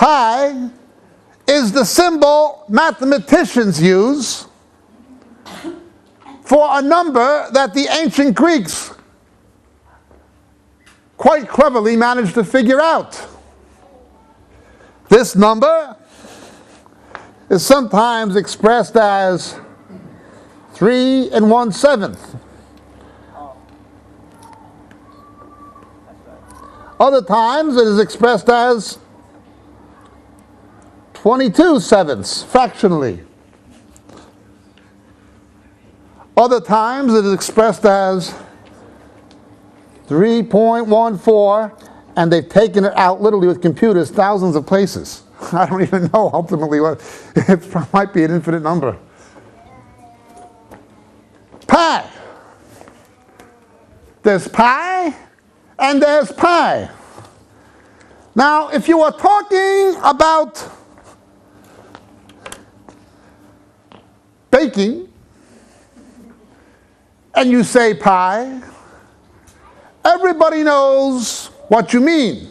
Pi is the symbol mathematicians use for a number that the ancient Greeks quite cleverly managed to figure out. This number is sometimes expressed as 3 and 1 seventh. Other times it is expressed as 22 sevenths, fractionally. Other times it is expressed as 3.14, and they've taken it out literally with computers thousands of places. I don't even know ultimately what, it might be an infinite number. Pi. There's pi and there's pi. Now, if you are talking about baking and you say pie, everybody knows what you mean.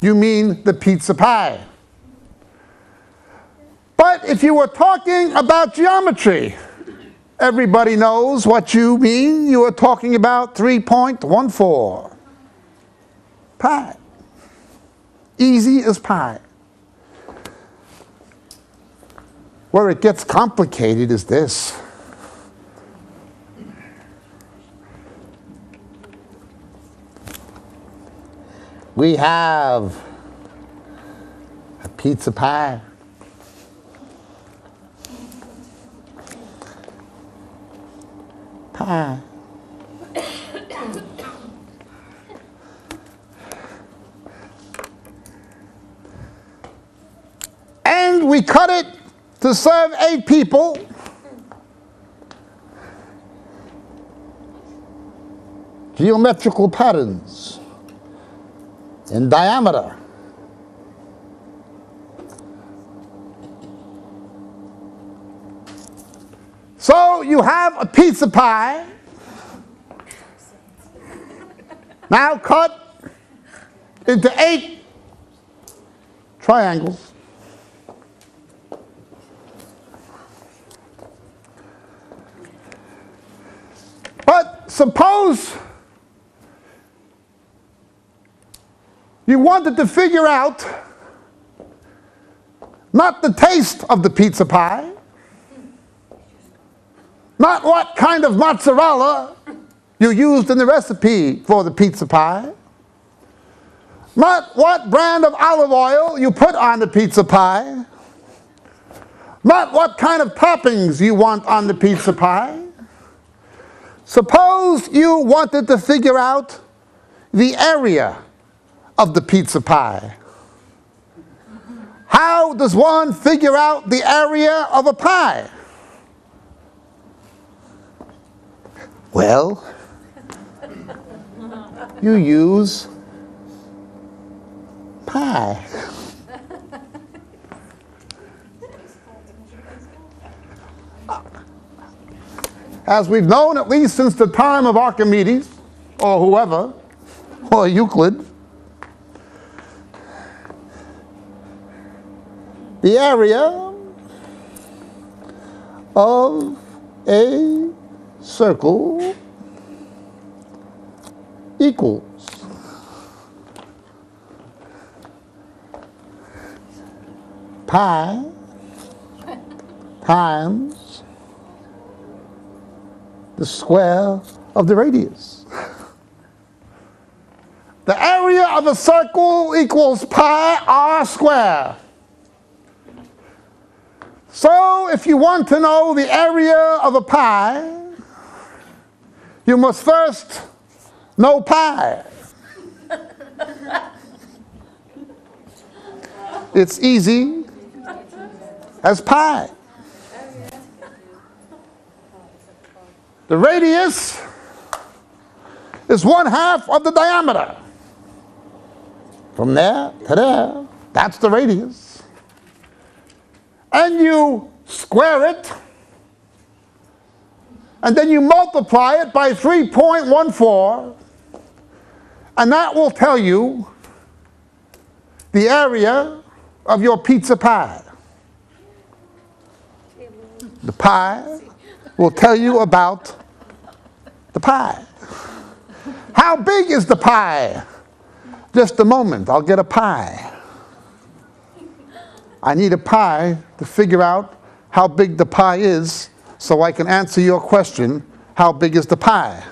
You mean the pizza pie. But if you were talking about geometry, everybody knows what you mean. You are talking about 3.14 Pie. Easy as pie. Where it gets complicated is this. We have a pizza pie. Pie. and we cut it to serve eight people. Geometrical patterns in diameter. So you have a pizza pie, now cut into eight triangles. But suppose you wanted to figure out not the taste of the pizza pie, not what kind of mozzarella you used in the recipe for the pizza pie, not what brand of olive oil you put on the pizza pie, not what kind of toppings you want on the pizza pie. Suppose you wanted to figure out the area of the pizza pie. How does one figure out the area of a pie? Well, you use pi. As we've known at least since the time of Archimedes, or whoever, or Euclid, the area of a circle equals pi times the square of the radius. The area of a circle equals pi r squared. So if you want to know the area of a pie, you must first know pi. it's easy as pie. The radius is one half of the diameter. From there to there, that's the radius and you square it, and then you multiply it by 3.14, and that will tell you the area of your pizza pie. The pie will tell you about the pie. How big is the pie? Just a moment, I'll get a pie. I need a pie to figure out how big the pie is so I can answer your question how big is the pie?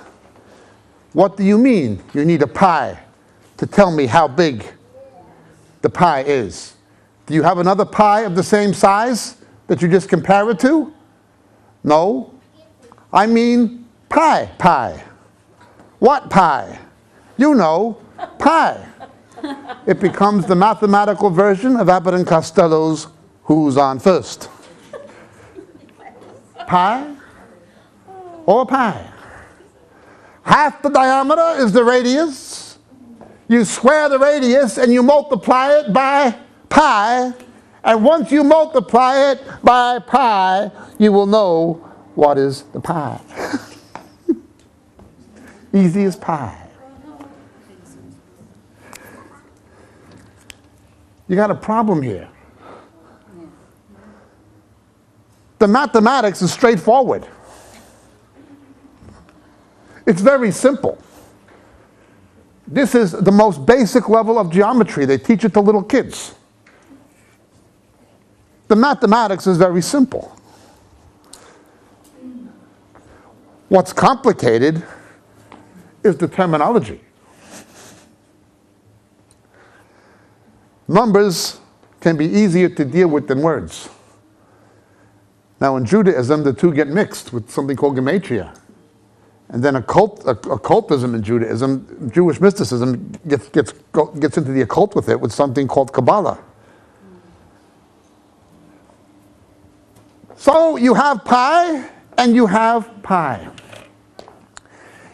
What do you mean you need a pie to tell me how big the pie is? Do you have another pie of the same size that you just compare it to? No. I mean pie, pie. What pie? You know, pie. It becomes the mathematical version of Abbott and Costello's Who's on First? Pi or pi? Half the diameter is the radius. You square the radius and you multiply it by pi. And once you multiply it by pi, you will know what is the pi. Easy as pie. You got a problem here. The mathematics is straightforward. It's very simple. This is the most basic level of geometry. They teach it to little kids. The mathematics is very simple. What's complicated is the terminology. Numbers can be easier to deal with than words. Now, in Judaism, the two get mixed with something called gematria. And then occult, occultism in Judaism, Jewish mysticism gets, gets, gets into the occult with it with something called Kabbalah. So you have pi and you have pi.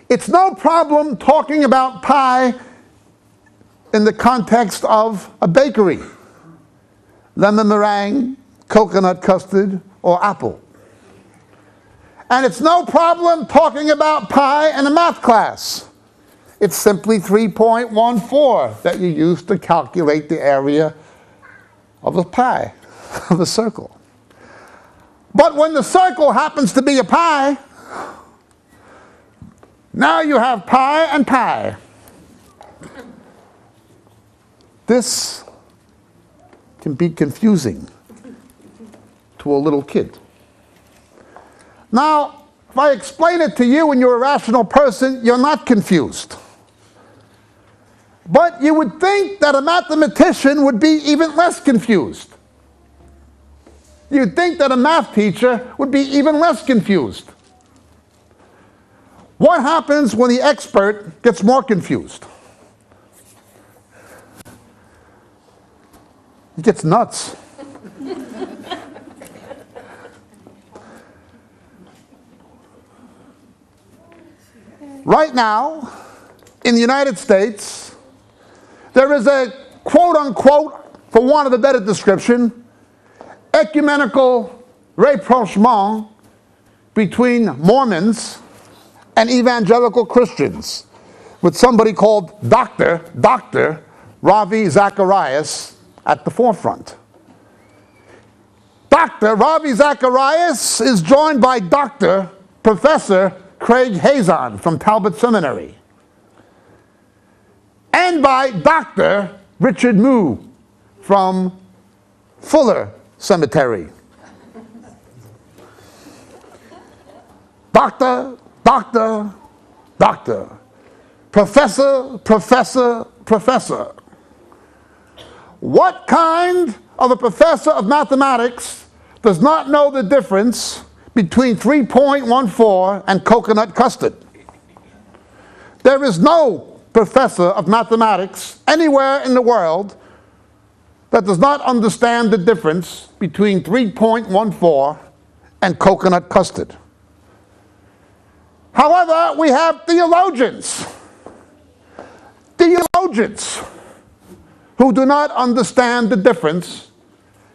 It's no problem talking about pi in the context of a bakery. Lemon meringue, coconut custard, or apple. And it's no problem talking about pi in a math class. It's simply 3.14 that you use to calculate the area of a pie, of a circle. But when the circle happens to be a pi, now you have pi and pi. This can be confusing to a little kid. Now, if I explain it to you and you're a rational person, you're not confused. But you would think that a mathematician would be even less confused. You'd think that a math teacher would be even less confused. What happens when the expert gets more confused? He gets nuts. right now, in the United States, there is a quote unquote, for want of a better description, ecumenical rapprochement between Mormons and evangelical Christians with somebody called Dr. Dr. Ravi Zacharias at the forefront. Dr. Ravi Zacharias is joined by Dr. Professor Craig Hazen from Talbot Seminary, and by Dr. Richard Mouw from Fuller Cemetery. Doctor, doctor, doctor, professor, professor, professor. What kind of a professor of mathematics does not know the difference between 3.14 and coconut custard? There is no professor of mathematics anywhere in the world that does not understand the difference between 3.14 and coconut custard. However, we have theologians. Theologians who do not understand the difference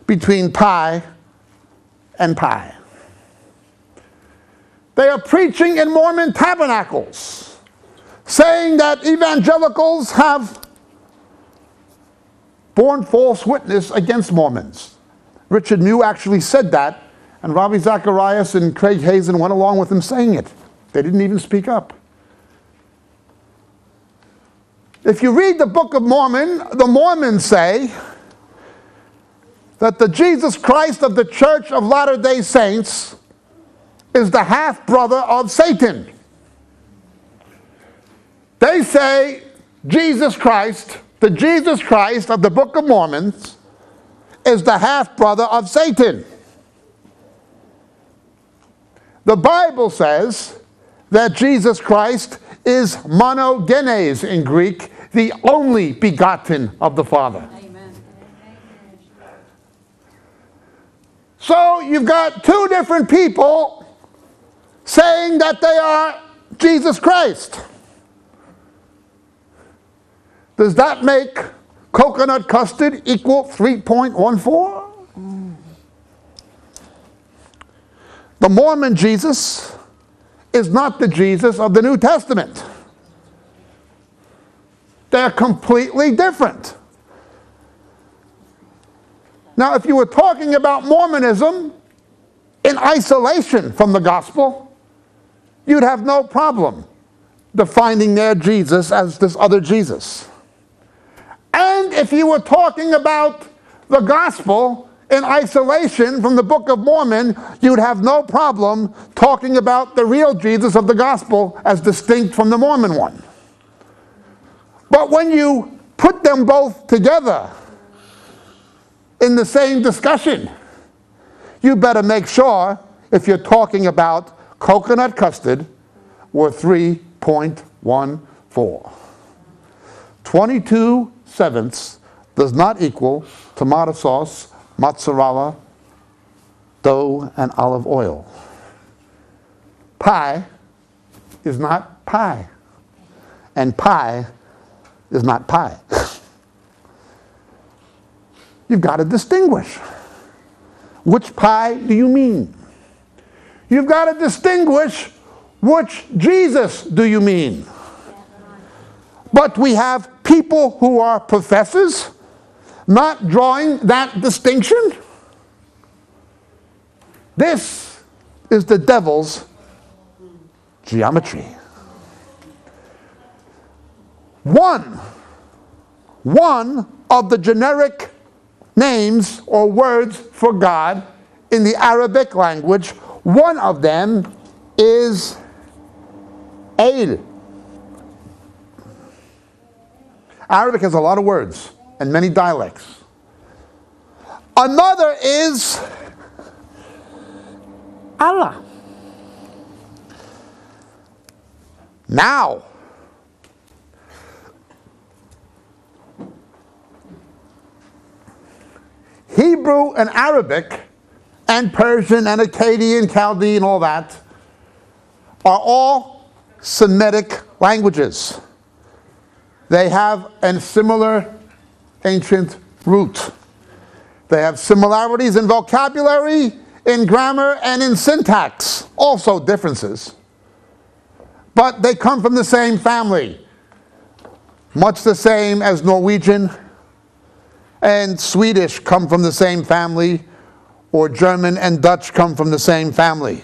between pi and pi. They are preaching in Mormon tabernacles, saying that evangelicals have borne false witness against Mormons. Richard Muse actually said that, and Ravi Zacharias and Craig Hazen went along with him saying it. They didn't even speak up. If you read the Book of Mormon, the Mormons say that the Jesus Christ of the Church of Latter day Saints is the half brother of Satan. They say Jesus Christ, the Jesus Christ of the Book of Mormons, is the half brother of Satan. The Bible says that Jesus Christ is monogenes in Greek, the only begotten of the Father. Amen. So you've got two different people saying that they are Jesus Christ. Does that make coconut custard equal 3.14? The Mormon Jesus is not the Jesus of the New Testament. They're completely different. Now, if you were talking about Mormonism in isolation from the gospel, you'd have no problem defining their Jesus as this other Jesus. If you were talking about the gospel in isolation from the Book of Mormon, you'd have no problem talking about the real Jesus of the gospel as distinct from the Mormon one. But when you put them both together in the same discussion, you better make sure if you're talking about coconut custard, we're 3.14. 22 sevenths does not equal tomato sauce, mozzarella, dough, and olive oil. Pie is not pie, and pie is not pie. You've got to distinguish. Which pie do you mean? You've got to distinguish which Jesus do you mean? But we have people who are professors not drawing that distinction. This is the devil's geometry. One, one of the generic names or words for God in the Arabic language, one of them is El. Arabic has a lot of words and many dialects. Another is Allah. Now, Hebrew and Arabic and Persian and Akkadian, Chaldean, all that are all Semitic languages. They have a similar ancient root. They have similarities in vocabulary, in grammar, and in syntax, also differences. But they come from the same family, much the same as Norwegian and Swedish come from the same family, or German and Dutch come from the same family,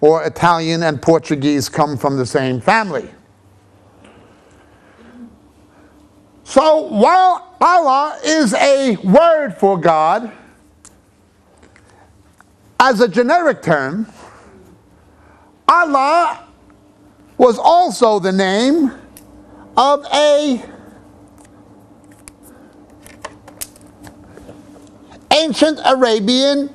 or Italian and Portuguese come from the same family. So while Allah is a word for God, as a generic term, Allah was also the name of a ancient Arabian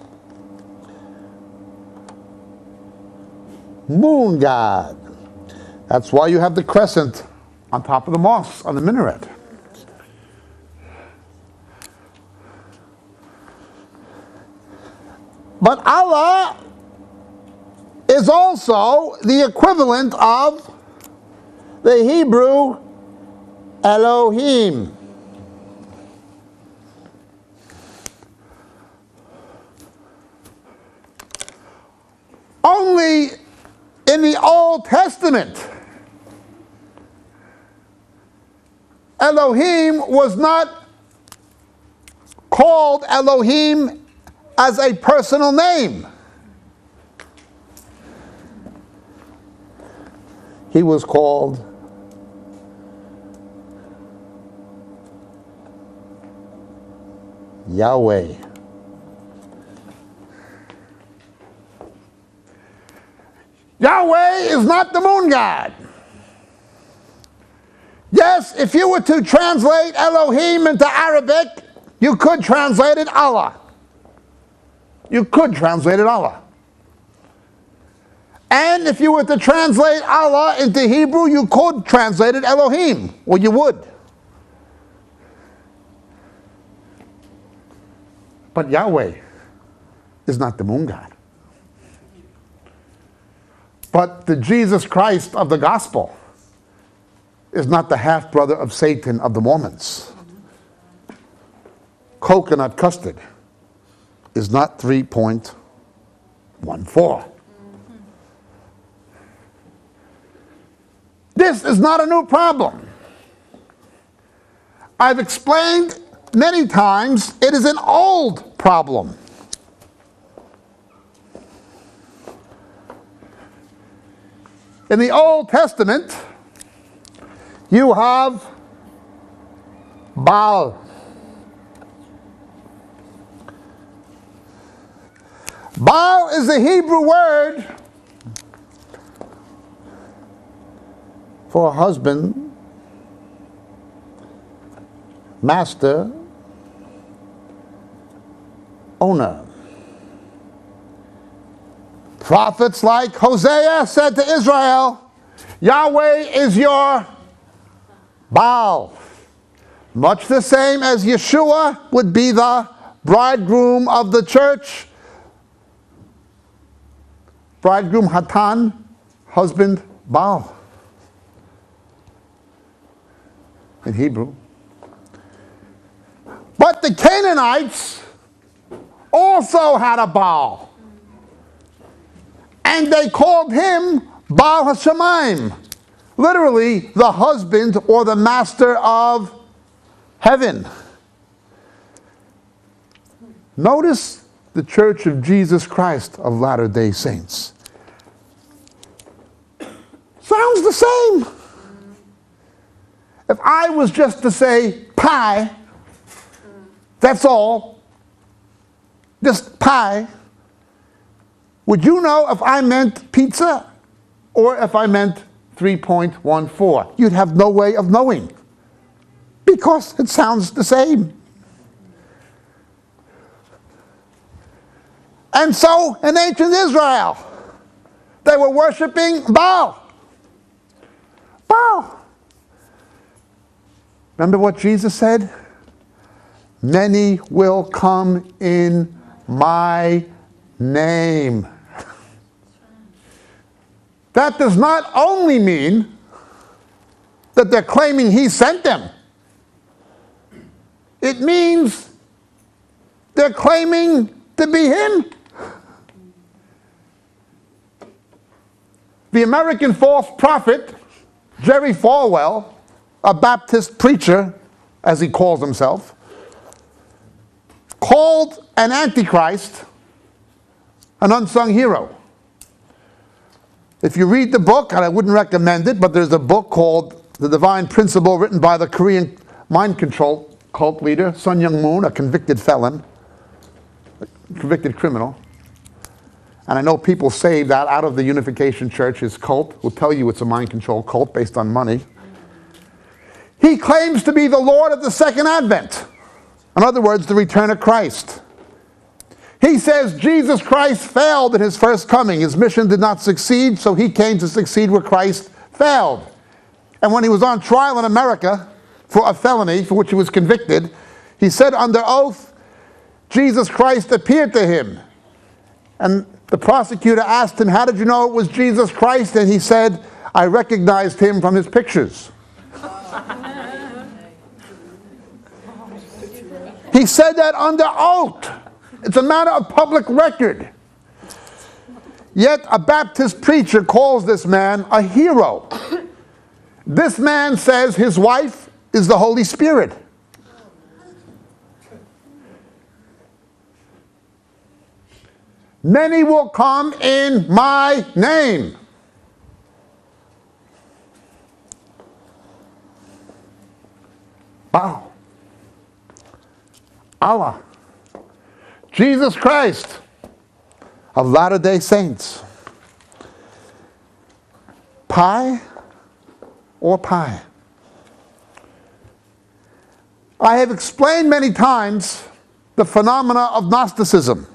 moon god. That's why you have the crescent on top of the mosque on the minaret. But Allah is also the equivalent of the Hebrew Elohim. Only in the Old Testament, Elohim was not called Elohim as a personal name. He was called Yahweh. Yahweh is not the moon god. Yes, if you were to translate Elohim into Arabic, you could translate it Allah. You could translate it Allah. And if you were to translate Allah into Hebrew, you could translate it Elohim, or you would. But Yahweh is not the moon god. But the Jesus Christ of the gospel is not the half brother of Satan of the Mormons. Coconut custard is not 3.14. This is not a new problem. I've explained many times it is an old problem. In the Old Testament, you have Baal. Baal is a Hebrew word for husband, master, owner. Prophets like Hosea said to Israel, Yahweh is your Baal. Much the same as Yeshua would be the bridegroom of the church. Bridegroom Hatan, husband Baal. In Hebrew. But the Canaanites also had a Baal. And they called him Baal HaShamayim literally the husband or the master of heaven. Notice the Church of Jesus Christ of Latter day Saints. Sounds the same. If I was just to say pie, that's all, just pie, would you know if I meant pizza or if I meant 3.14. You'd have no way of knowing because it sounds the same. And so in ancient Israel, they were worshiping Baal. Baal. Remember what Jesus said? Many will come in my name. That does not only mean that they're claiming he sent them. It means they're claiming to be him. The American false prophet, Jerry Falwell, a Baptist preacher, as he calls himself, called an antichrist an unsung hero. If you read the book, and I wouldn't recommend it, but there's a book called The Divine Principle written by the Korean mind control cult leader, Sun Myung Moon, a convicted felon, a convicted criminal. And I know people say that out of the Unification Church's cult will tell you it's a mind control cult based on money. He claims to be the Lord of the second advent. In other words, the return of Christ. He says Jesus Christ failed in his first coming. His mission did not succeed, so he came to succeed where Christ failed. And when he was on trial in America for a felony for which he was convicted, he said under oath, Jesus Christ appeared to him. And the prosecutor asked him, How did you know it was Jesus Christ? And he said, I recognized him from his pictures. he said that under oath. It's a matter of public record. Yet a Baptist preacher calls this man a hero. This man says his wife is the Holy Spirit. Many will come in my name. Wow. Allah. Jesus Christ of Latter day Saints. Pi or pie? I have explained many times the phenomena of Gnosticism,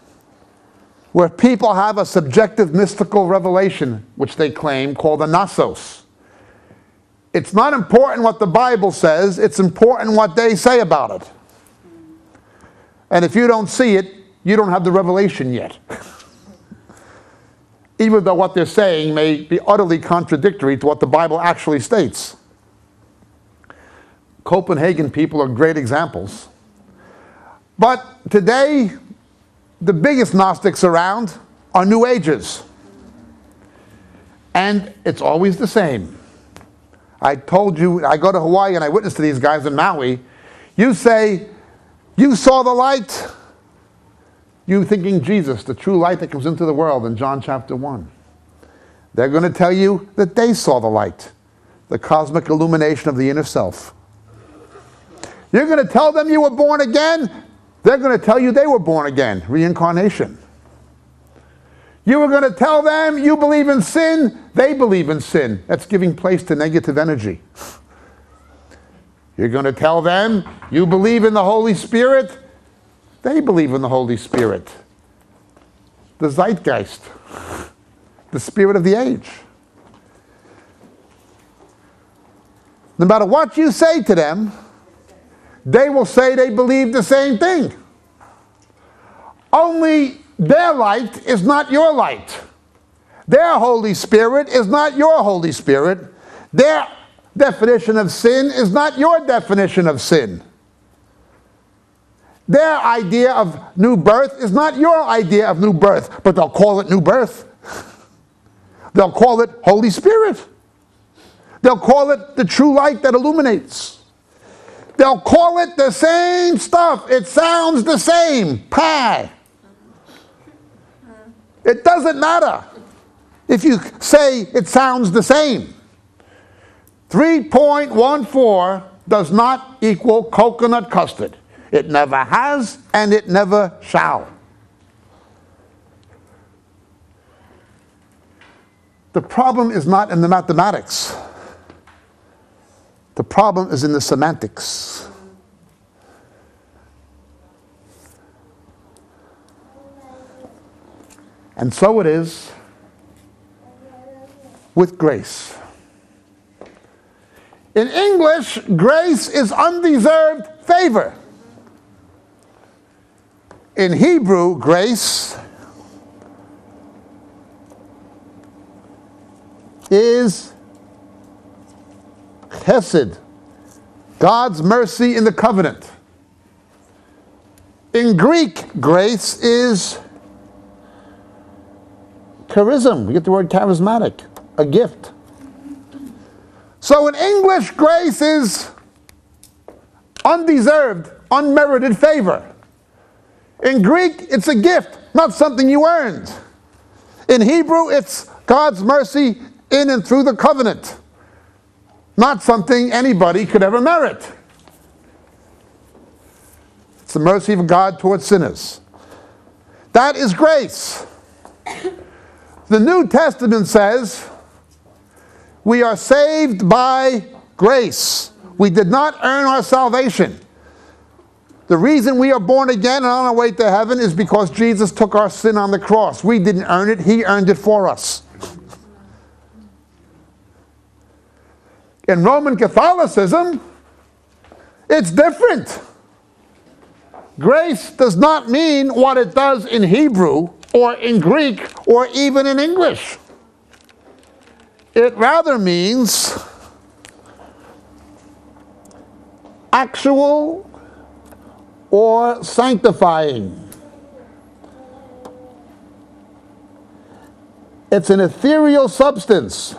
where people have a subjective mystical revelation, which they claim, called the gnosis. It's not important what the Bible says, it's important what they say about it. And if you don't see it, you don't have the revelation yet. Even though what they're saying may be utterly contradictory to what the Bible actually states. Copeland people are great examples. But today, the biggest Gnostics around are New Agers. And it's always the same. I told you, I go to Hawaii and I witness to these guys in Maui. You say, You saw the light. You thinking Jesus, the true light that comes into the world in John chapter 1. They're going to tell you that they saw the light, the cosmic illumination of the inner self. You're going to tell them you were born again? They're going to tell you they were born again, reincarnation. You were going to tell them you believe in sin, they believe in sin. That's giving place to negative energy. You're going to tell them you believe in the Holy Spirit, they believe in the Holy Spirit. The zeitgeist, the spirit of the age. No matter what you say to them, they will say they believe the same thing. Only their light is not your light. Their Holy Spirit is not your Holy Spirit. Their definition of sin is not your definition of sin. Their idea of new birth is not your idea of new birth, but they'll call it new birth. They'll call it Holy Spirit. They'll call it the true light that illuminates. They'll call it the same stuff. It sounds the same. Pie. It doesn't matter if you say it sounds the same. 3.14 does not equal coconut custard. It never has and it never shall. The problem is not in the mathematics. The problem is in the semantics. And so it is with grace. In English, grace is undeserved favor. In Hebrew, grace is Chesed, God's mercy in the covenant. In Greek, grace is charism. We get the word charismatic, a gift. So in English, grace is undeserved, unmerited favor. In Greek, it's a gift, not something you earned. In Hebrew, it's God's mercy in and through the covenant not something anybody could ever merit. It's the mercy of God towards sinners. That is grace. The New Testament says we are saved by grace. We did not earn our salvation. The reason we are born again and on our way to heaven is because Jesus took our sin on the cross. We didn't earn it, He earned it for us. In Roman Catholicism, it's different. Grace does not mean what it does in Hebrew or in Greek or even in English. It rather means actual or sanctifying. It's an ethereal substance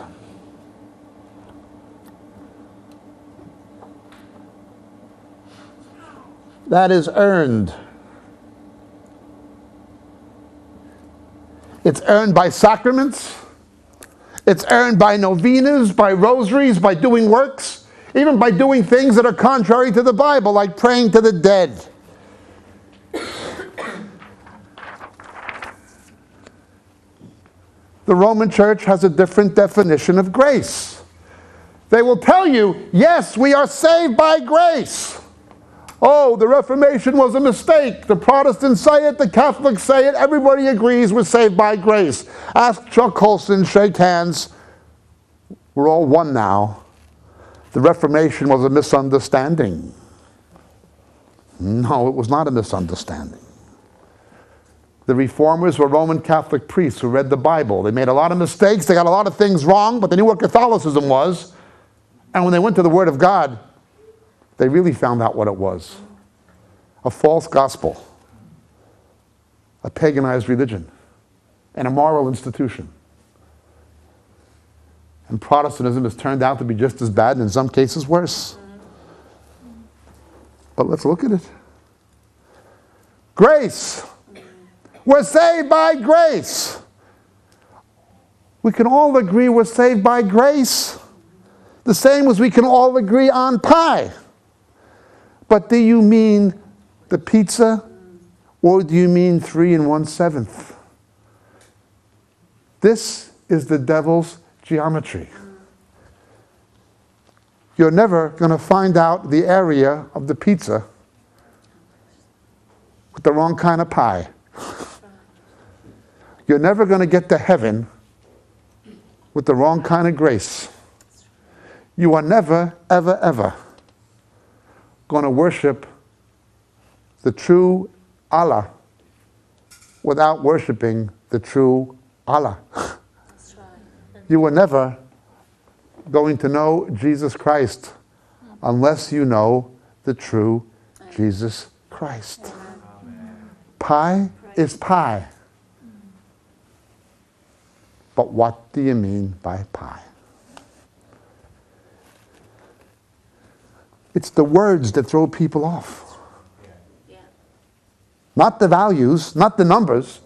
that is earned. It's earned by sacraments. It's earned by novenas, by rosaries, by doing works, even by doing things that are contrary to the Bible, like praying to the dead. The Roman Church has a different definition of grace. They will tell you, yes, we are saved by grace. Oh, the Reformation was a mistake. The Protestants say it, the Catholics say it, everybody agrees we're saved by grace. Ask Chuck Colson, shake hands. We're all one now. The Reformation was a misunderstanding. No, it was not a misunderstanding. The reformers were Roman Catholic priests who read the Bible. They made a lot of mistakes, they got a lot of things wrong, but they knew what Catholicism was. And when they went to the Word of God, they really found out what it was a false gospel, a paganized religion, and a moral institution. And Protestantism has turned out to be just as bad, and in some cases worse. But let's look at it. Grace. We're saved by grace. We can all agree we're saved by grace. The same as we can all agree on pie. But do you mean the pizza or do you mean three and one seventh? This is the devil's geometry. You're never going to find out the area of the pizza with the wrong kind of pie. You're never going to get to heaven with the wrong kind of grace. You are never, ever, ever going to worship the true Allah without worshiping the true Allah. you were never going to know Jesus Christ unless you know the true Jesus Christ. Pie is pie. But what do you mean by pie? It's the words that throw people off. Not the values, not the numbers,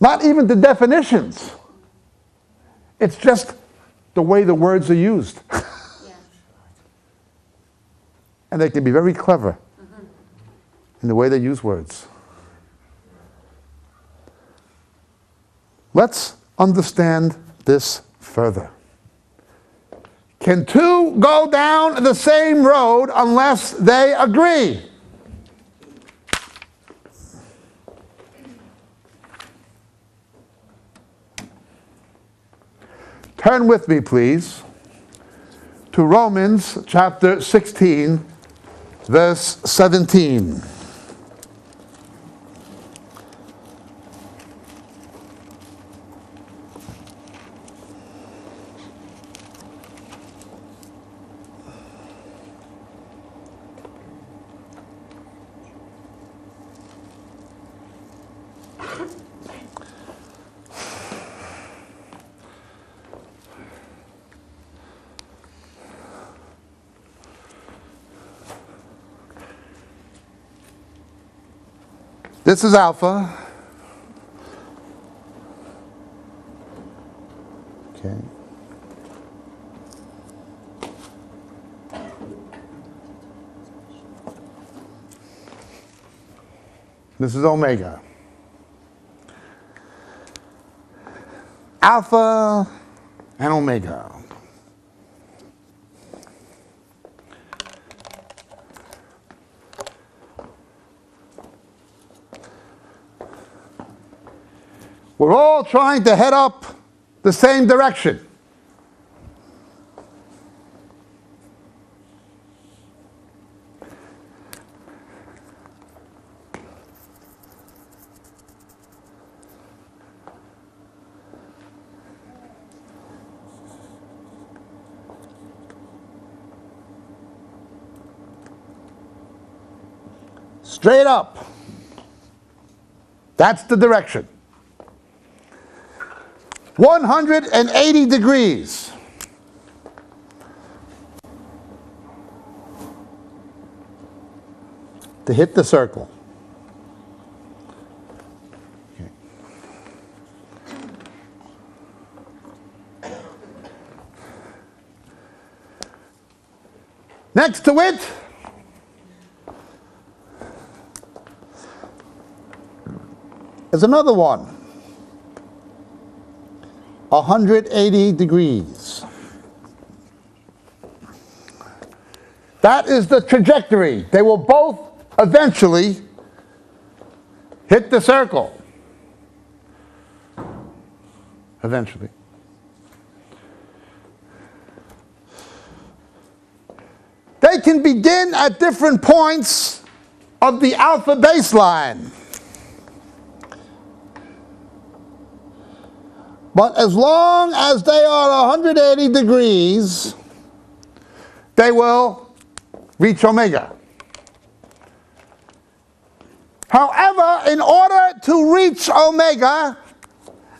not even the definitions. It's just the way the words are used. yeah. And they can be very clever mm-hmm. in the way they use words. Let's understand this further. Can two go down the same road unless they agree? Turn with me, please, to Romans chapter 16, verse 17. This is alpha. Okay. This is omega. Alpha and omega. We're trying to head up the same direction. Straight up. That's the direction. 180 degrees. To hit the circle. Next to it, is another one. 180 degrees. That is the trajectory. They will both eventually hit the circle. Eventually. They can begin at different points of the alpha baseline. But as long as they are 180 degrees, they will reach omega. However, in order to reach omega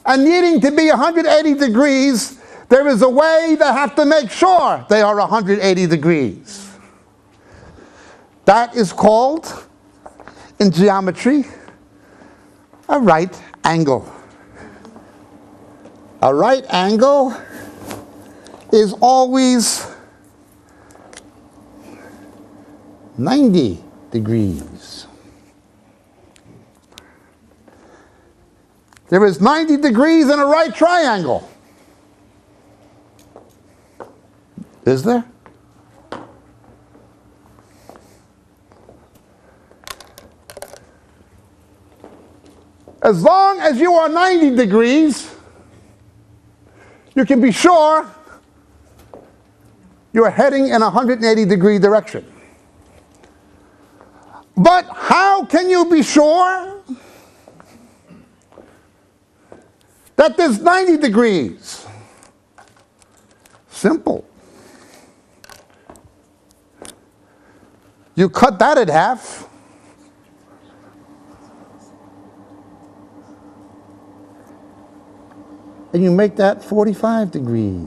and needing to be 180 degrees, there is a way they have to make sure they are 180 degrees. That is called, in geometry, a right angle. A right angle is always 90 degrees. There is 90 degrees in a right triangle. Is there? As long as you are 90 degrees, you can be sure you are heading in a 180 degree direction. But how can you be sure that there's 90 degrees? Simple. You cut that in half. And you make that 45 degrees.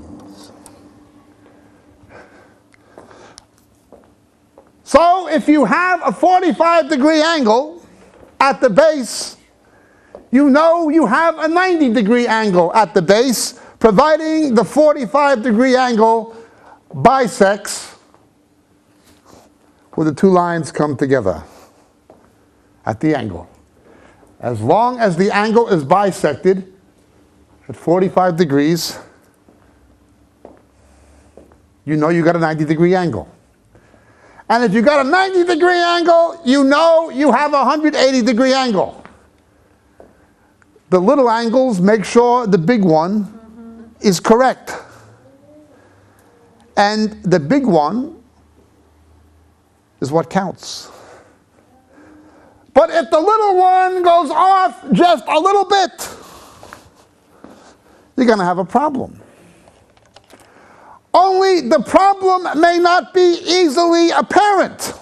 So if you have a 45 degree angle at the base, you know you have a 90 degree angle at the base, providing the 45 degree angle bisects where the two lines come together at the angle. As long as the angle is bisected at 45 degrees, you know you got a 90 degree angle. And if you got a 90 degree angle, you know you have a 180 degree angle. The little angles make sure the big one is correct. And the big one is what counts. But if the little one goes off just a little bit, you're going to have a problem. Only the problem may not be easily apparent.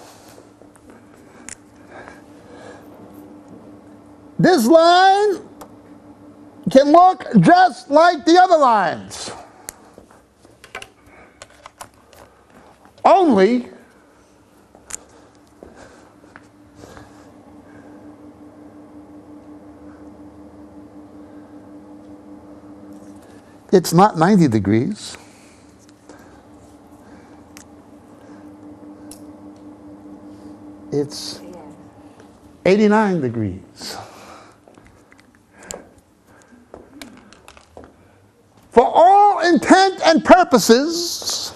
This line can look just like the other lines. Only it's not 90 degrees. It's 89 degrees. For all intent and purposes,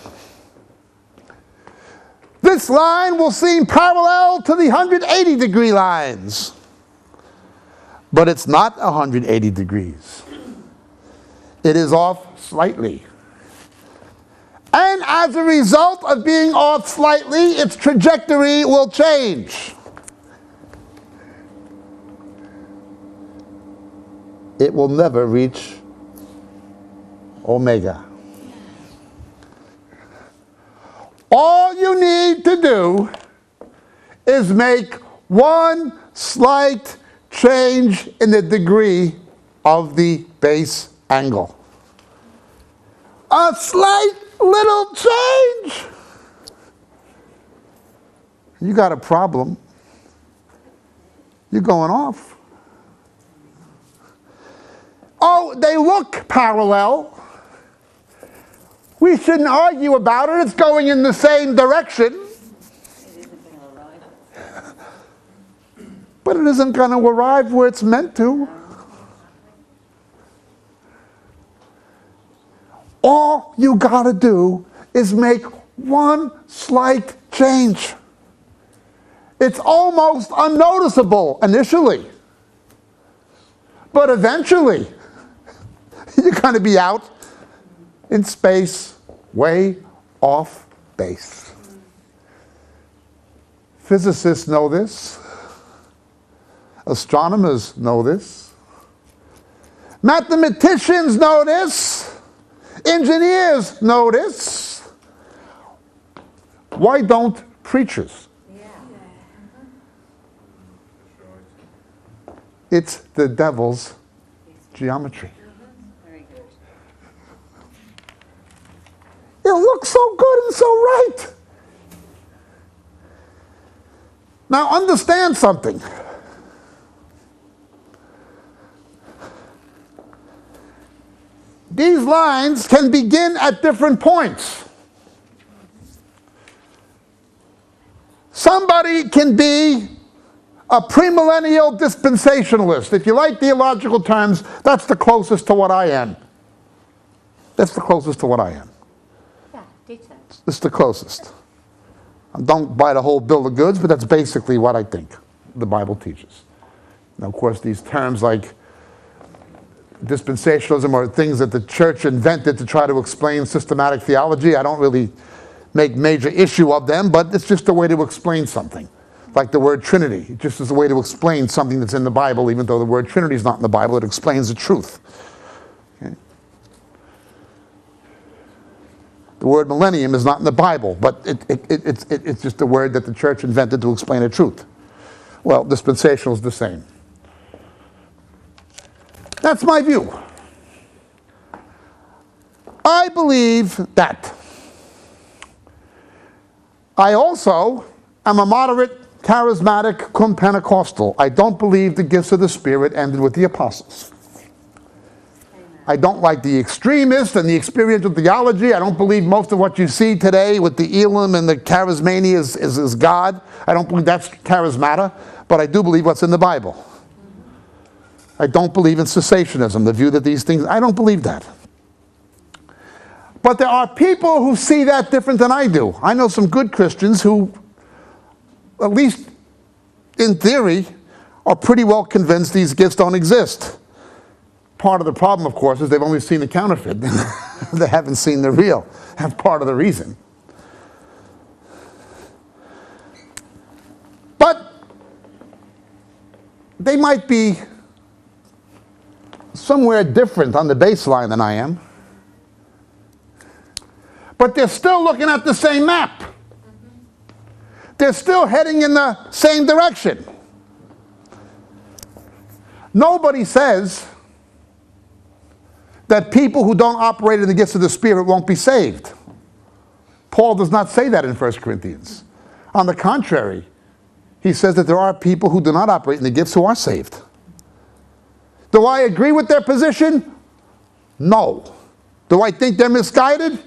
this line will seem parallel to the 180 degree lines. But it's not 180 degrees it is off slightly. And as a result of being off slightly, its trajectory will change. It will never reach omega. All you need to do is make one slight change in the degree of the base angle. A slight little change. You got a problem. You're going off. Oh, they look parallel. We shouldn't argue about it. It's going in the same direction. But it isn't going to arrive where it's meant to. All you got to do is make one slight change. It's almost unnoticeable initially. But eventually, you're going to be out in space, way off base. Physicists know this. Astronomers know this. Mathematicians know this. Engineers this. Why don't preachers? It's the devil's geometry. It looks so good and so right. Now, understand something. These lines can begin at different points. Somebody can be a premillennial dispensationalist. If you like theological terms, that's the closest to what I am. That's the closest to what I am. Yeah, ditto. It's the closest. I don't buy the whole bill of goods, but that's basically what I think the Bible teaches. Now, of course, these terms like dispensationalism are things that the church invented to try to explain systematic theology. I don't really make major issue of them, but it's just a way to explain something. Like the word Trinity, it just is a way to explain something that's in the Bible, even though the word Trinity is not in the Bible, it explains the truth. Okay? The word millennium is not in the Bible, but it, it, it, it's, it, it's just a word that the church invented to explain a truth. Well, dispensational is the same. That's my view. I believe that. I also am a moderate, charismatic, cum Pentecostal. I don't believe the gifts of the Spirit ended with the apostles. I don't like the extremists and the experiential theology. I don't believe most of what you see today with the Elim and the charismania is, is, is God. I don't believe that's charismata, but I do believe what's in the Bible. I don't believe in cessationism, the view that these things, I don't believe that. But there are people who see that different than I do. I know some good Christians who, at least in theory, are pretty well convinced these gifts don't exist. Part of the problem, of course, is they've only seen the counterfeit. they haven't seen the real. That's part of the reason. But they might be somewhere different on the baseline than I am. But they're still looking at the same map. They're still heading in the same direction. Nobody says that people who don't operate in the gifts of the Spirit won't be saved. Paul does not say that in 1 Corinthians. On the contrary, he says that there are people who do not operate in the gifts who are saved. Do I agree with their position? No. Do I think they're misguided?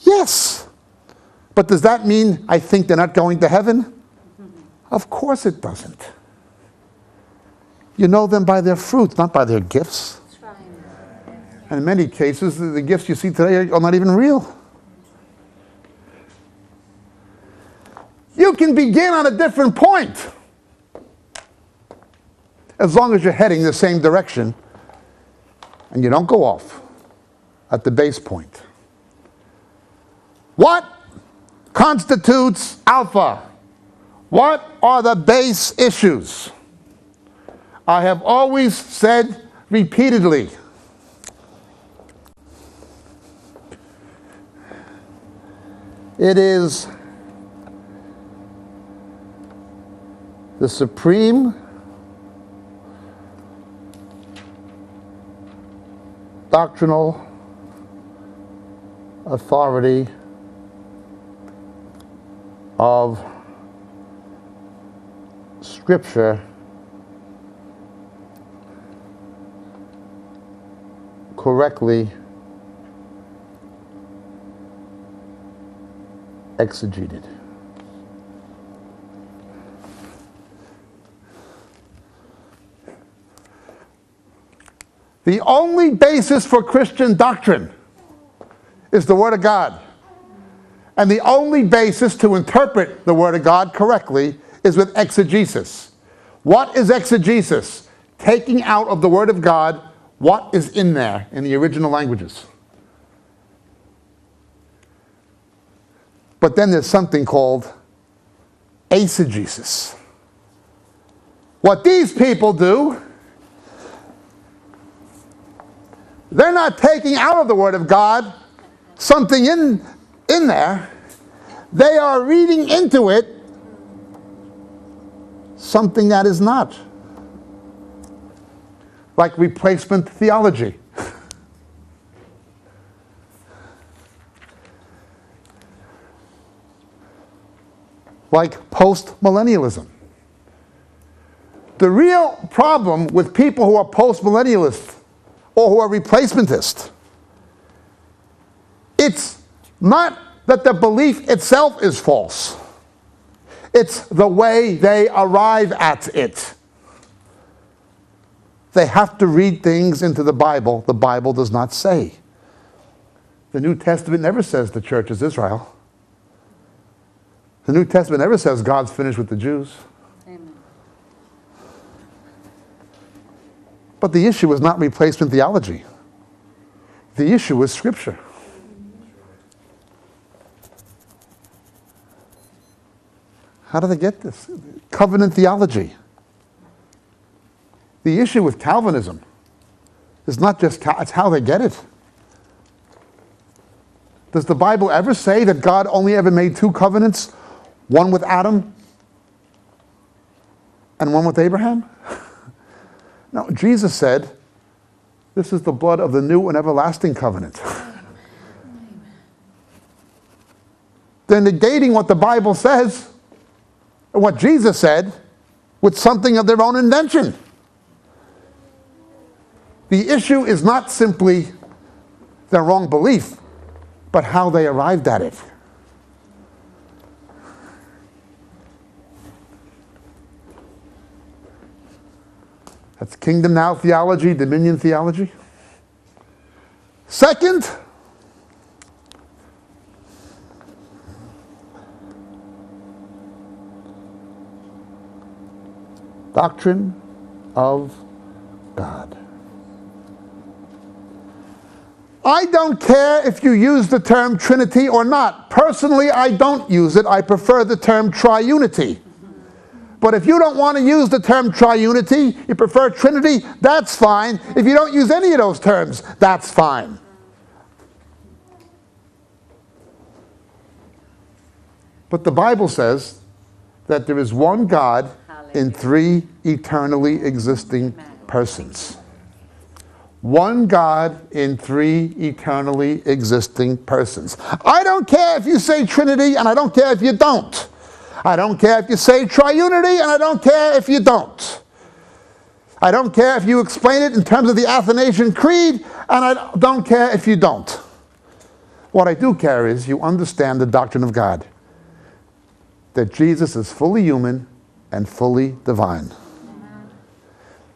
Yes. But does that mean I think they're not going to heaven? Of course it doesn't. You know them by their fruits, not by their gifts. And in many cases, the- the gifts you see today are not even real. You can begin on a different point as long as you're heading the same direction and you don't go off at the base point. What constitutes alpha? What are the base issues? I have always said repeatedly it is the supreme doctrinal authority of Scripture correctly exegeted. The only basis for Christian doctrine is the Word of God. And the only basis to interpret the Word of God correctly is with exegesis. What is exegesis? Taking out of the Word of God what is in there in the original languages. But then there's something called eisegesis. What these people do, they're not taking out of the Word of God something in, in there, they are reading into it something that is not. Like replacement theology. like post-millennialism. The real problem with people who are post-millennialists or who are replacementists, it's not that the belief itself is false. It's the way they arrive at it. They have to read things into the Bible the Bible does not say. The New Testament never says the church is Israel. The New Testament never says God's finished with the Jews. But the issue is not replacement theology. The issue is Scripture. How do they get this? Covenant theology. The issue with Calvinism is not just Cal- it's how they get it. Does the Bible ever say that God only ever made two covenants, one with Adam and one with Abraham? No, Jesus said, This is the blood of the new and everlasting covenant. They're negating what the Bible says and what Jesus said with something of their own invention. The issue is not simply their wrong belief, but how they arrived at it. That's kingdom now theology, dominion theology. Second, doctrine of God. I don't care if you use the term Trinity or not. Personally, I don't use it. I prefer the term triunity. But if you don't want to use the term triunity, you prefer Trinity, that's fine. If you don't use any of those terms, that's fine. But the Bible says that there is one God in three eternally existing persons. One God in three eternally existing persons. I don't care if you say Trinity, and I don't care if you don't. I don't care if you say triunity, and I don't care if you don't. I don't care if you explain it in terms of the Athanasian Creed, and I don't care if you don't. What I do care is you understand the doctrine of God that Jesus is fully human and fully divine.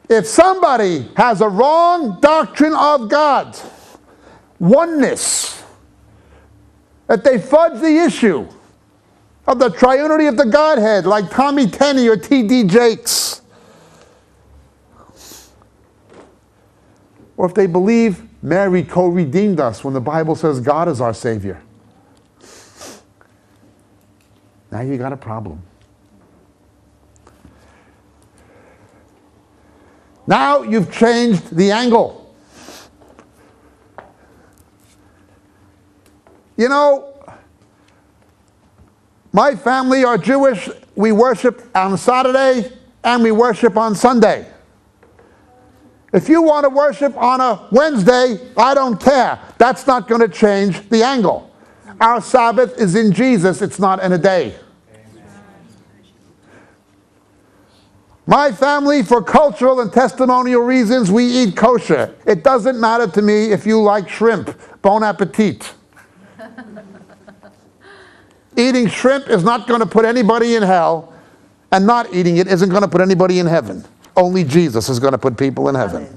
If somebody has a wrong doctrine of God, oneness, that they fudge the issue of the triunity of the Godhead, like Tommy Tenney or T.D. Jakes, or if they believe Mary co redeemed us when the Bible says God is our Savior, now you got a problem. Now you've changed the angle. You know, my family are Jewish. We worship on Saturday and we worship on Sunday. If you want to worship on a Wednesday, I don't care. That's not going to change the angle. Our Sabbath is in Jesus, it's not in a day. My family, for cultural and testimonial reasons, we eat kosher. It doesn't matter to me if you like shrimp. Bon appetit. Eating shrimp is not going to put anybody in hell, and not eating it isn't going to put anybody in heaven. Only Jesus is going to put people in heaven.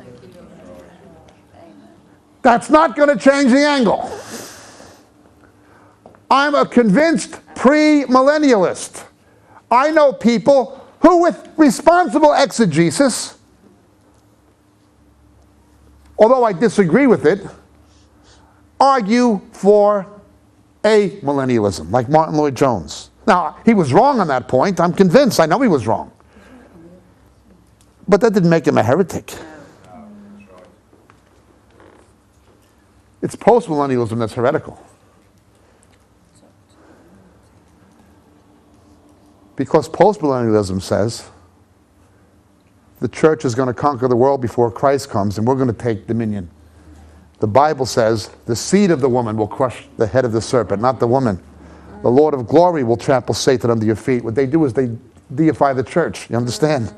That's not going to change the angle. I'm a convinced premillennialist. I know people who, with responsible exegesis, although I disagree with it, argue for a millennialism, like Martyn Lloyd-Jones. Now, he was wrong on that point. I'm convinced. I know he was wrong. But that didn't make him a heretic. It's postmillennialism that's heretical. Because postmillennialism says the church is going to conquer the world before Christ comes and we're going to take dominion. The Bible says the seed of the woman will crush the head of the serpent, not the woman. The Lord of glory will trample Satan under your feet. What they do is they deify the church. You understand?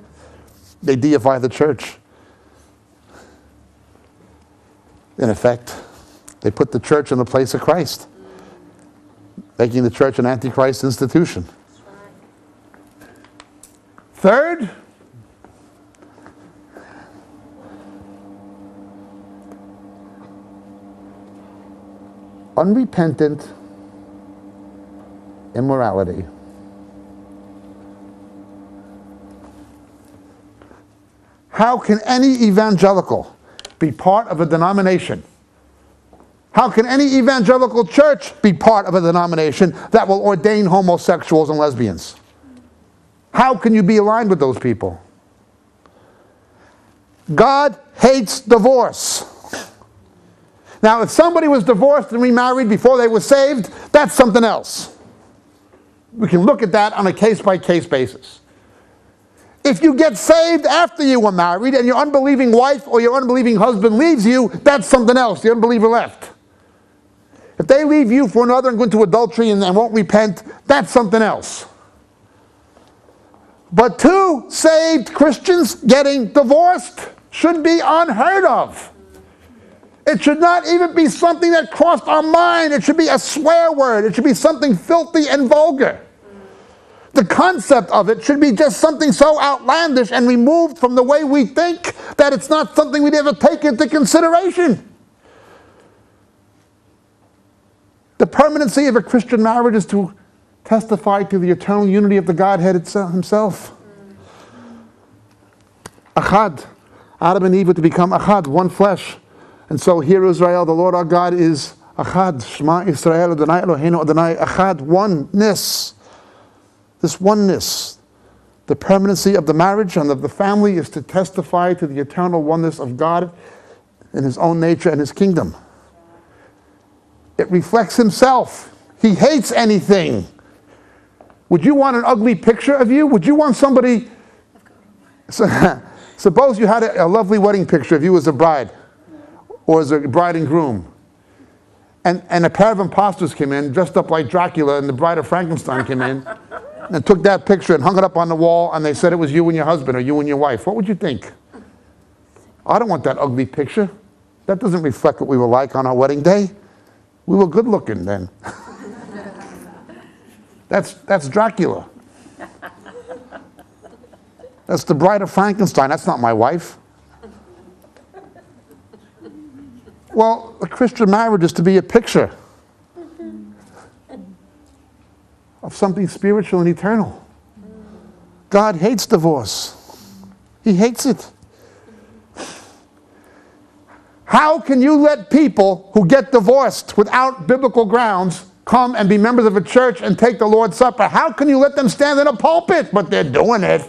They deify the church. In effect, they put the church in the place of Christ, making the church an antichrist institution. Third, unrepentant immorality. How can any evangelical be part of a denomination? How can any evangelical church be part of a denomination that will ordain homosexuals and lesbians? How can you be aligned with those people? God hates divorce. Now, if somebody was divorced and remarried before they were saved, that's something else. We can look at that on a case by case basis. If you get saved after you were married and your unbelieving wife or your unbelieving husband leaves you, that's something else. The unbeliever left. If they leave you for another and go into adultery and, and won't repent, that's something else. But two saved Christians getting divorced should be unheard of. It should not even be something that crossed our mind. It should be a swear word. It should be something filthy and vulgar. The concept of it should be just something so outlandish and removed from the way we think that it's not something we'd ever take into consideration. The permanency of a Christian marriage is to testify to the eternal unity of the Godhead itself, Himself. Achad. Adam and Eve were to become Achad, one flesh. And so here, Israel, the Lord our God is Achad. Shema Israel, Adonai Eloheinu, Adonai Achad, oneness. This oneness, the permanency of the marriage and of the family is to testify to the eternal oneness of God in His own nature and His kingdom. It reflects Himself. He hates anything. Would you want an ugly picture of you? Would you want somebody? Suppose you had a, a lovely wedding picture of you as a bride or as a bride and groom. And, and a pair of imposters came in dressed up like Dracula and the bride of Frankenstein came in and took that picture and hung it up on the wall and they said it was you and your husband or you and your wife. What would you think? I don't want that ugly picture. That doesn't reflect what we were like on our wedding day. We were good looking then. that's, that's Dracula. That's the bride of Frankenstein. That's not my wife. Well, a Christian marriage is to be a picture of something spiritual and eternal. God hates divorce, He hates it. How can you let people who get divorced without biblical grounds come and be members of a church and take the Lord's Supper? How can you let them stand in a pulpit? But they're doing it.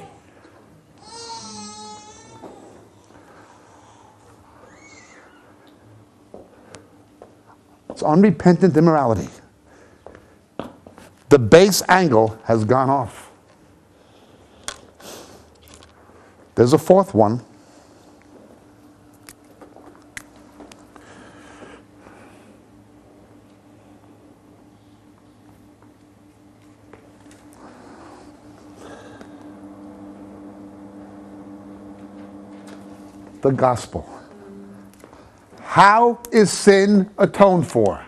It's unrepentant immorality. The base angle has gone off. There's a fourth one. The gospel. How is sin atoned for?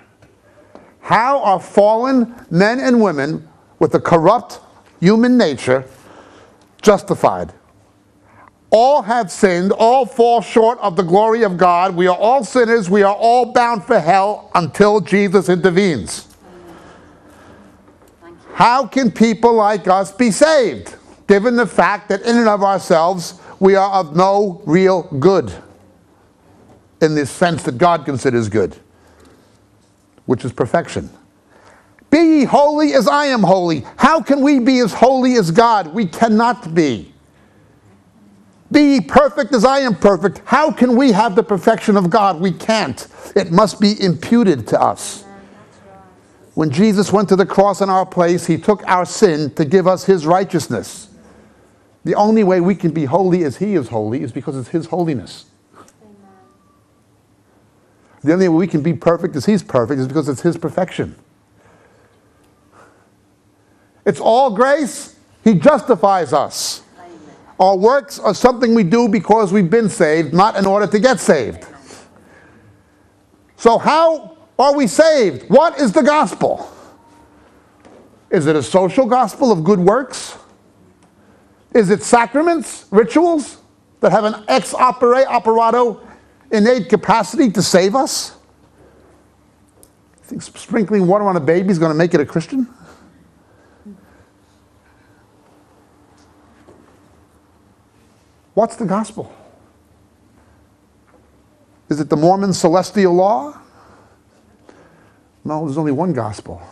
How are fallen men and women with a corrupt human nature justified? All have sinned, all fall short of the glory of God. We are all sinners, we are all bound for hell until Jesus intervenes. How can people like us be saved, given the fact that in and of ourselves we are of no real good in this sense that God considers good, which is perfection? Be ye holy as I am holy. How can we be as holy as God? We cannot be. Be ye perfect as I am perfect. How can we have the perfection of God? We can't. It must be imputed to us. When Jesus went to the cross in our place, he took our sin to give us his righteousness. The only way we can be holy as he is holy is because it's his holiness. The only way we can be perfect as he's perfect is because it's his perfection. It's all grace. He justifies us. Amen. Our works are something we do because we've been saved, not in order to get saved. So, how are we saved? What is the gospel? Is it a social gospel of good works? Is it sacraments, rituals that have an ex opere operato innate capacity to save us? Think sprinkling water on a baby is going to make it a Christian? What's the gospel? Is it the Mormon celestial law? No, there's only one gospel.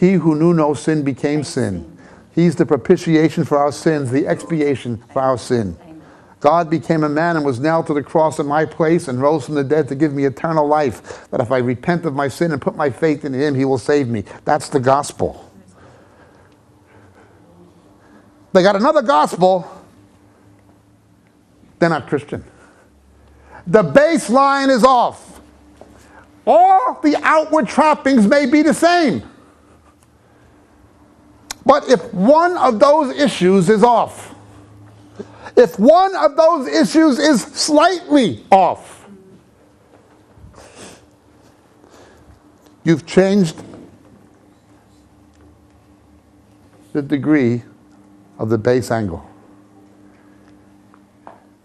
He who knew no sin became sin. He's the propitiation for our sins, the expiation for our sin. God became a man and was nailed to the cross in my place and rose from the dead to give me eternal life. That if I repent of my sin and put my faith in Him, He will save me. That's the gospel. They got another gospel, they're not Christian. The baseline is off. All the outward trappings may be the same. But if one of those issues is off, if one of those issues is slightly off, you've changed the degree of the base angle.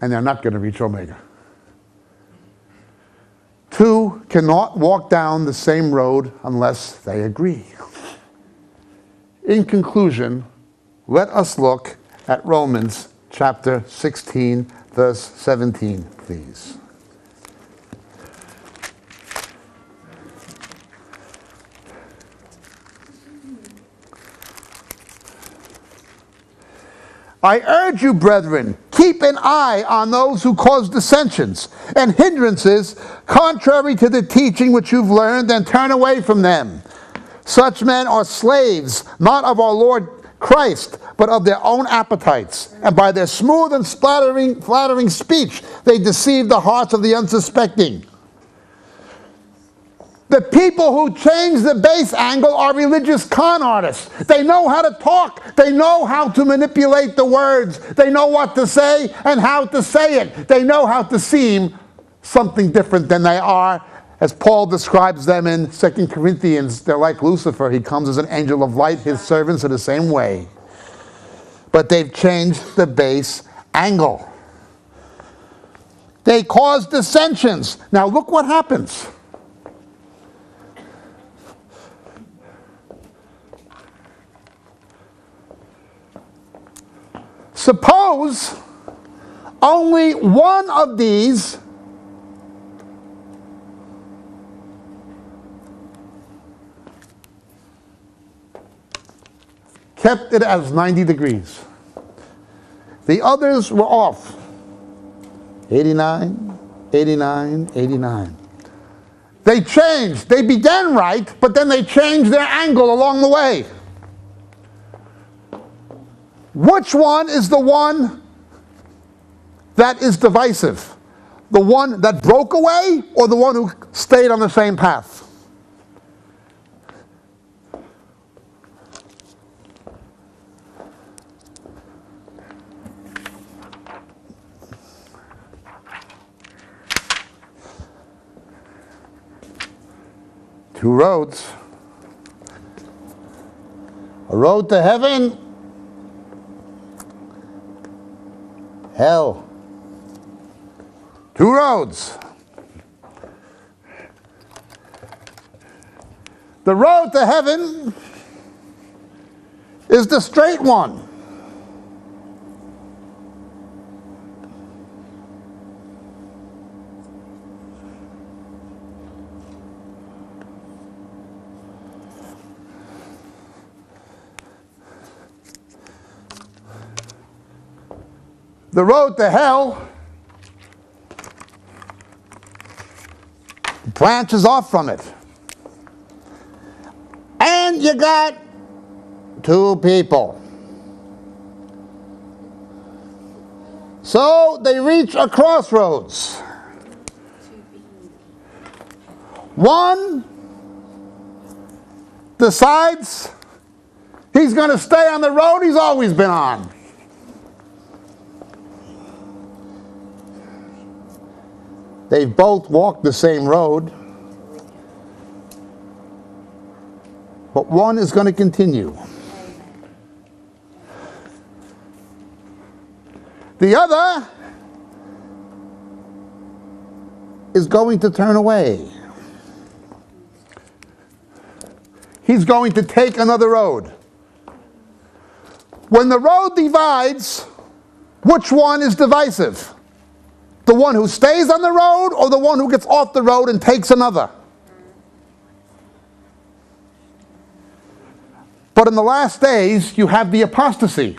And they're not going to reach omega. Two cannot walk down the same road unless they agree. In conclusion, let us look at Romans chapter 16, verse 17, please. I urge you, brethren, keep an eye on those who cause dissensions and hindrances contrary to the teaching which you've learned, and turn away from them. Such men are slaves, not of our Lord Christ, but of their own appetites. And by their smooth and flattering, flattering speech, they deceive the hearts of the unsuspecting. The people who change the base angle are religious con artists. They know how to talk. They know how to manipulate the words. They know what to say and how to say it. They know how to seem something different than they are. As Paul describes them in 2 Corinthians, they're like Lucifer. He comes as an angel of light. His servants are the same way. But they've changed the base angle. They cause dissensions. Now, look what happens. Suppose only one of these kept it as 90 degrees. The others were off. 89, 89, 89. They changed. They began right, but then they changed their angle along the way. Which one is the one that is divisive? The one that broke away or the one who stayed on the same path? two roads a road to heaven, hell. Two roads. The road to heaven is the straight one. The road to hell branches off from it. And you got two people. So they reach a crossroads. One decides he's going to stay on the road he's always been on. They've both walked the same road, but one is going to continue. The other is going to turn away. He's going to take another road. When the road divides, which one is divisive? The one who stays on the road or the one who gets off the road and takes another? But in the last days, you have the apostasy.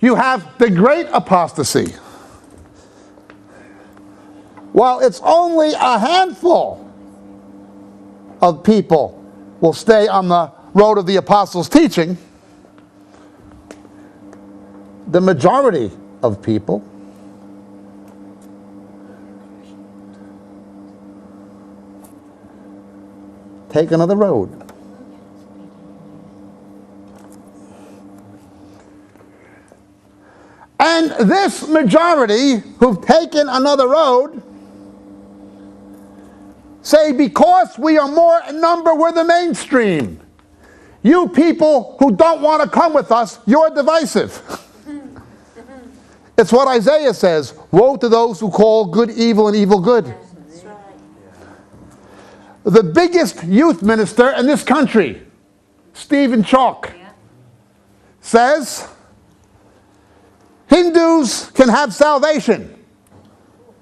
You have the great apostasy. While it's only a handful of people will stay on the road of the apostles' teaching, the majority of people take another road. And this majority who've taken another road say, because we are more in number, we're the mainstream. You people who don't want to come with us, you're divisive. it's what Isaiah says Woe to those who call good evil and evil good. The biggest youth minister in this country, Stephen Chalke, Yeah. says Hindus can have salvation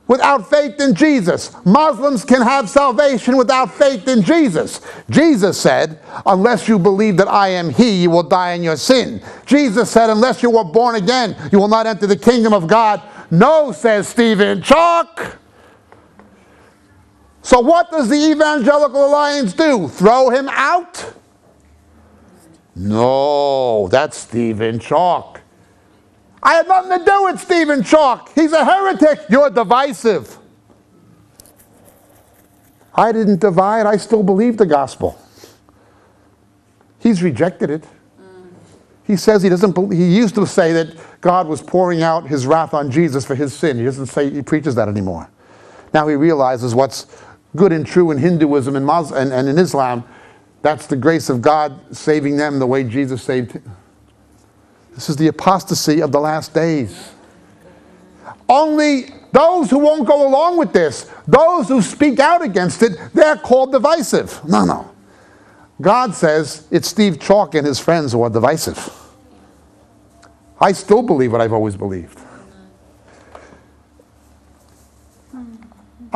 without faith in Jesus. Muslims can have salvation without faith in Jesus. Jesus said, Unless you believe that I am He, you will die in your sin. Jesus said, Unless you were born again, you will not enter the kingdom of God. No, says Stephen Chalke. So, what does the Evangelical Alliance do? Throw him out? No, that's Stephen Chalke. I had nothing to do with Stephen Chalke. He's a heretic. You're divisive. I didn't divide. I still believe the gospel. He's rejected it. He says he doesn't believe, he used to say that God was pouring out his wrath on Jesus for his sin. He doesn't say he preaches that anymore. Now he realizes what's good and true in Hinduism and, Mus- and, and in Islam. That's the grace of God saving them the way Jesus saved. This is the apostasy of the last days. Only those who won't go along with this, those who speak out against it, they're called divisive. No, no. God says it's Steve Chalke and his friends who are divisive. I still believe what I've always believed.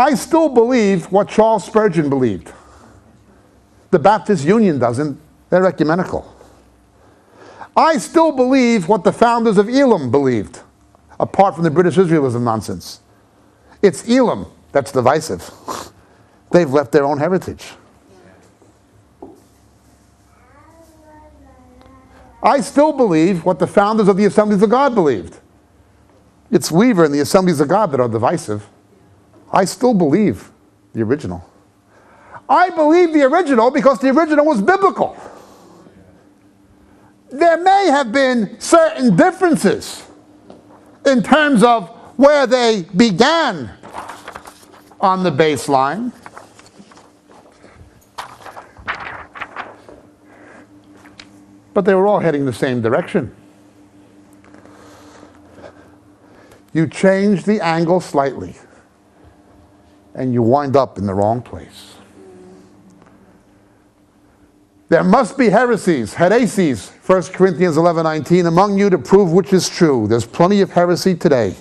I still believe what Charles Spurgeon believed. The Baptist Union doesn't, they're ecumenical. I still believe what the founders of Elim believed, apart from the British Israelism nonsense. It's Elim that's divisive. They've left their own heritage. I still believe what the founders of the Assemblies of God believed. It's Weaver and the Assemblies of God that are divisive. I still believe the original. I believe the original because the original was biblical. There may have been certain differences in terms of where they began on the baseline. But they were all heading the same direction. You change the angle slightly, and you wind up in the wrong place. There must be heresies, heresies, 1 Corinthians 11 19, among you to prove which is true. There's plenty of heresy today.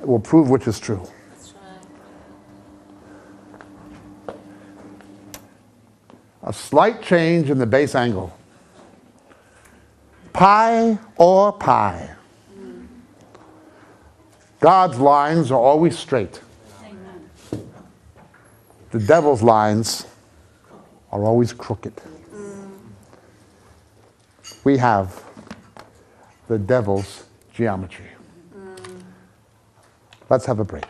Will prove which is true. A slight change in the base angle. Pi or pi. God's lines are always straight. The devil's lines are always crooked. We have the devil's geometry. Let's have a break.